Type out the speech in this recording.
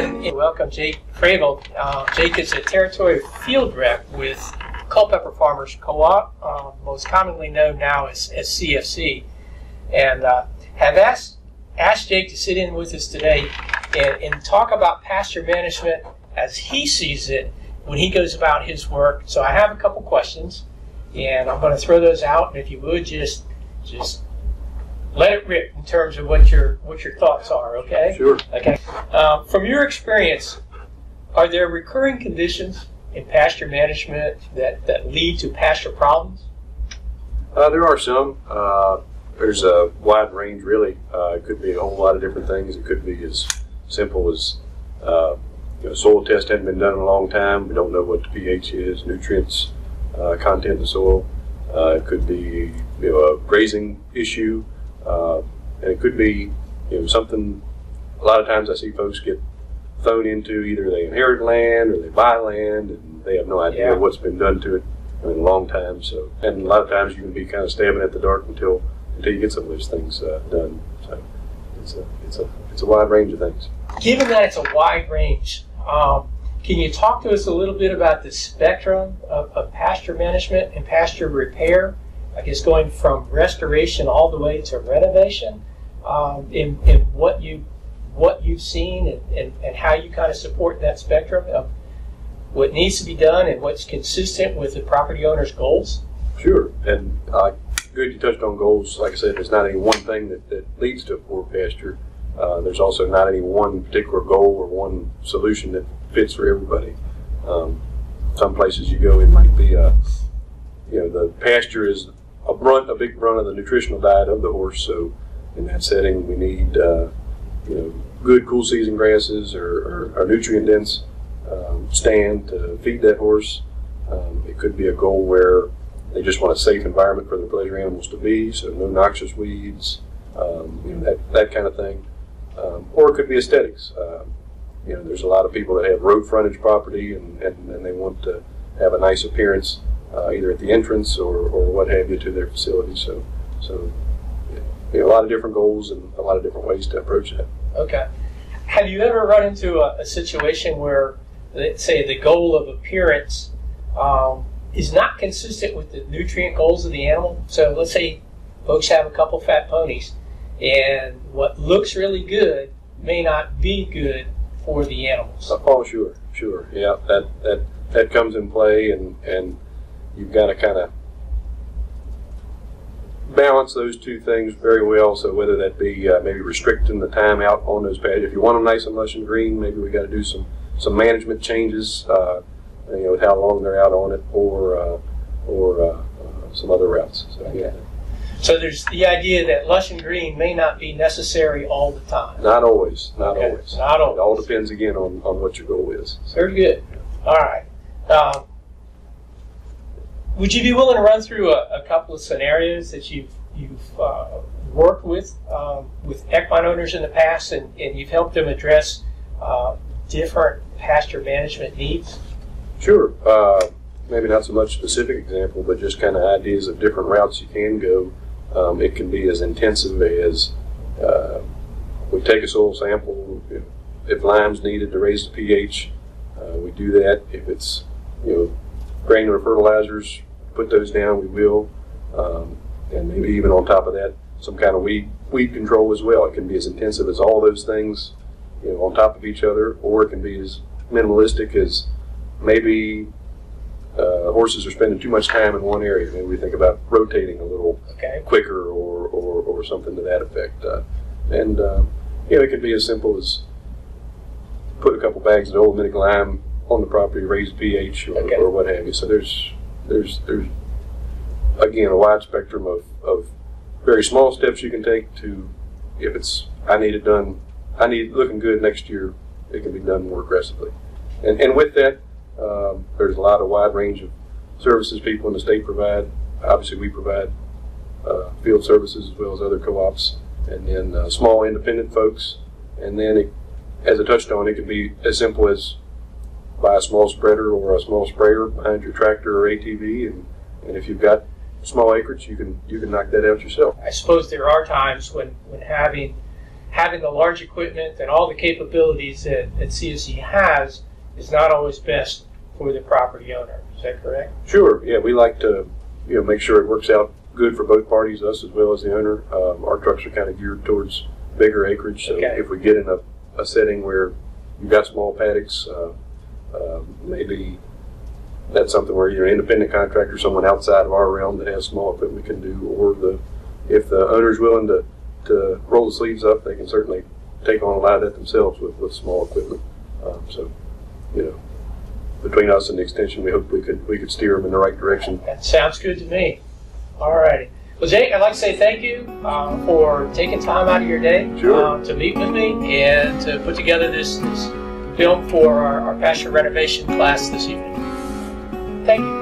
I'm Jake Fravel. Uh, Jake is a territory field rep with Culpeper Farmers Co-op, uh, most commonly known now as, as CFC, and uh, have asked asked Jake to sit in with us today and, and talk about pasture management as he sees it when he goes about his work. So I have a couple questions, and I'm going to throw those out. And if you would just just let it rip in terms of what your what your thoughts are. Okay. Sure. Okay. Uh, from your experience, are there recurring conditions in pasture management that, that lead to pasture problems? Uh, there are some. Uh, there's a wide range, really. Uh, it could be a whole lot of different things. It could be as simple as uh, you know, soil test hadn't been done in a long time. We don't know what the pH is, nutrients, uh, content in the soil. Uh, it could be you know, a grazing issue, uh, and it could be you know something. A lot of times, I see folks get thrown into either they inherit land or they buy land, and they have no idea Yeah. what's been done to it in a long time. So, and a lot of times you can be kind of stabbing at the dark until until you get some of those things uh, done. So, it's a it's a it's a wide range of things. Given that it's a wide range, um, can you talk to us a little bit about the spectrum of, of pasture management and pasture repair? I guess going from restoration all the way to renovation, um, in, in what you what you've seen and, and, and how you kind of support that spectrum of what needs to be done and what's consistent with the property owner's goals. Sure, and uh, good you touched on goals. Like I said, there's not any one thing that, that leads to a poor pasture. Uh, there's also not any one particular goal or one solution that fits for everybody. Um, some places you go, it might be a, you know, the pasture is a brunt, a big brunt of the nutritional diet of the horse. So, in that setting, we need, uh, you know, good cool season grasses or, or, or nutrient dense um, stand to feed that horse. Um, it could be a goal where they just want a safe environment for their pleasure animals to be, so no noxious weeds, um, you know, that, that kind of thing. Um, or it could be aesthetics. Um, you know, there's a lot of people that have road frontage property and, and, and they want to have a nice appearance uh, either at the entrance or, or what have you to their facility. So, so know, a lot of different goals and a lot of different ways to approach that. Okay. Have you ever run into a, a situation where, let's say, the goal of appearance um, is not consistent with the nutrient goals of the animal? So let's say folks have a couple fat ponies, and what looks really good may not be good for the animals. Oh, sure, sure. Yeah, that that that comes in play, and and you've got to kind of balance those two things very well. So whether that be uh, maybe restricting the time out on those pads, if you want them nice and lush and green, maybe we got to do some some management changes. Uh, you know, with how long they're out on it, or uh, or uh, uh, some other routes. So yeah, So there's the idea that lush and green may not be necessary all the time. not always, not Okay, always. Not It all depends again on, on what your goal is. So, Very good. All right. Um, would you be willing to run through a, a couple of scenarios that you've you've uh, worked with um, with equine owners in the past, and, and you've helped them address uh, different pasture management needs? Sure. Uh, maybe not so much specific example, but just kind of ideas of different routes you can go. Um, it can be as intensive as uh, we take a soil sample. If, if lime's needed to raise the pH, uh, we do that. If it's you know granular fertilizers, put those down. We will, um, and maybe even on top of that, some kind of weed weed control as well. It can be as intensive as all those things, you know, on top of each other, or it can be as minimalistic as maybe uh, horses are spending too much time in one area. Maybe we think about rotating a little Okay. quicker or, or, or something to that effect. Uh, and, uh, you know, it could be as simple as put a couple bags of dolomitic lime on the property, raise pH or, Okay. or what have you. So there's, there's, there's, again, a wide spectrum of, of very small steps you can take to, if it's, I need it done, I need looking good next year, it can be done more aggressively. And, and with that, um, there's a lot of wide range of services people in the state provide. Obviously, we provide uh, field services as well as other co-ops, and then uh, small independent folks. And then, it, as I touched on, it can be as simple as buy a small spreader or a small sprayer behind your tractor or ATV, and, and if you've got small acreage, you can you can knock that out yourself. I suppose there are times when, when having having the large equipment and all the capabilities that, that CFC has is not always best for the property owner. Is that correct? Sure, yeah, we like to, you know, make sure it works out good for both parties, us as well as the owner. Um, our trucks are kind of geared towards bigger acreage, so Okay. if we get in a, a setting where you've got small paddocks, uh, uh, maybe that's something where you're an independent contractor, someone outside of our realm that has small equipment can do, or the, if the owner's willing to, to roll the sleeves up, they can certainly take on a lot of that themselves with, with small equipment. Um, so, you know, between us and the extension, we hope we could, we could steer them in the right direction That sounds good to me. All righty. Well, Jake, I'd like to say thank you uh, for taking time out of your day Sure. uh, to meet with me and to put together this, this film for our, our pasture renovation class this evening. Thank you.